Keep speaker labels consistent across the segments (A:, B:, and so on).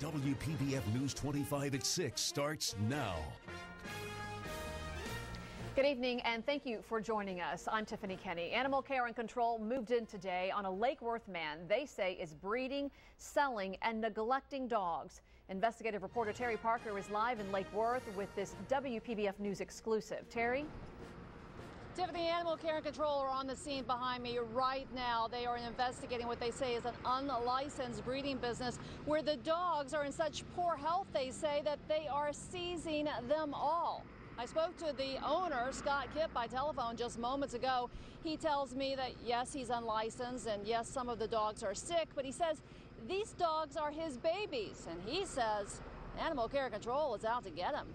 A: WPBF News 25 at 6 starts now.
B: Good evening and thank you for joining us. I'm Tiffany Kenny. Animal Care and Control moved in today on a Lake Worth man they say is breeding, selling, and neglecting dogs. Investigative reporter Terri Parker is live in Lake Worth with this WPBF News exclusive. Terri?
C: Tiffany Animal Care and Control are on the scene behind me right now. They are investigating what they say is an unlicensed breeding business where the dogs are in such poor health, they say, that they are seizing them all. I spoke to the owner, Scott Kipp, by telephone just moments ago. He tells me that yes, he's unlicensed and yes, some of the dogs are sick, but he says these dogs are his babies. And he says Animal Care and Control is out to get them.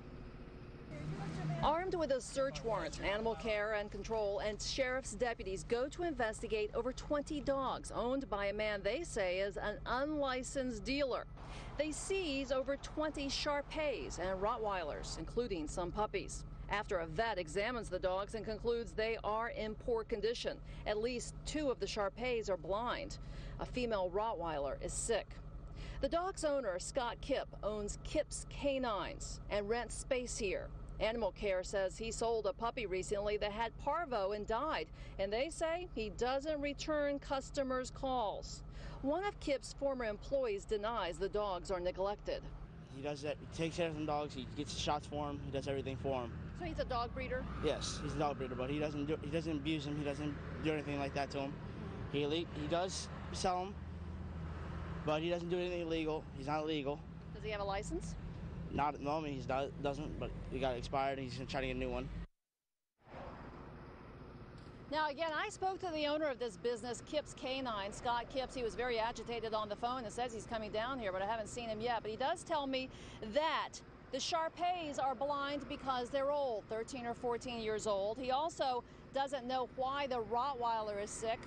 C: Armed with a search warrant, Animal Care and Control and sheriff's deputies go to investigate over 20 dogs owned by a man they say is an unlicensed dealer. They seize over 20 Shar-Peis and Rottweilers, including some puppies. After a vet examines the dogs and concludes they are in poor condition, at least two of the Shar-Peis are blind. A female Rottweiler is sick. The dog's owner, Scott Kipp, owns Kipp's Canines and rents space here. Animal Care says he sold a puppy recently that had parvo and died, and they say he doesn't return customers' calls. One of Kipp's former employees denies the dogs are neglected.
D: He does that. He takes care of some dogs. He gets shots for them. He does everything for them.
C: So he's a dog breeder.
D: Yes, he's a dog breeder, but he doesn't do, he doesn't abuse them. He doesn't do anything like that to them. He he does sell them, but he doesn't do anything illegal. He's not illegal.
C: Does he have a license?
D: Not at the moment, he doesn't, but he got expired and he's going to try to get a new one.
C: Now, again, I spoke to the owner of this business, Kipp's Canine, Scott Kips. He was very agitated on the phone and says he's coming down here, but I haven't seen him yet. But he does tell me that the Shar-Peis are blind because they're old, 13 or 14 years old. He also doesn't know why the Rottweiler is sick.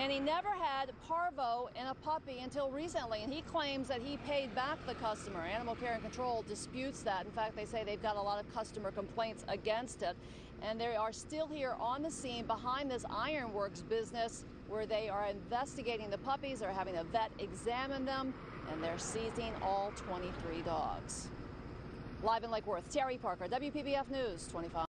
C: And he never had parvo in a puppy until recently, and he claims that he paid back the customer. Animal Care and Control disputes that. In fact, they say they've got a lot of customer complaints against it. And they are still here on the scene behind this Ironworks business where they are investigating the puppies. They're having a vet examine them, and they're seizing all 23 dogs. Live in Lake Worth, Terri Parker, WPBF News 25.